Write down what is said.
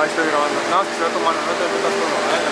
Va, estoy grabando. No, que se va tomando, no te metas todo,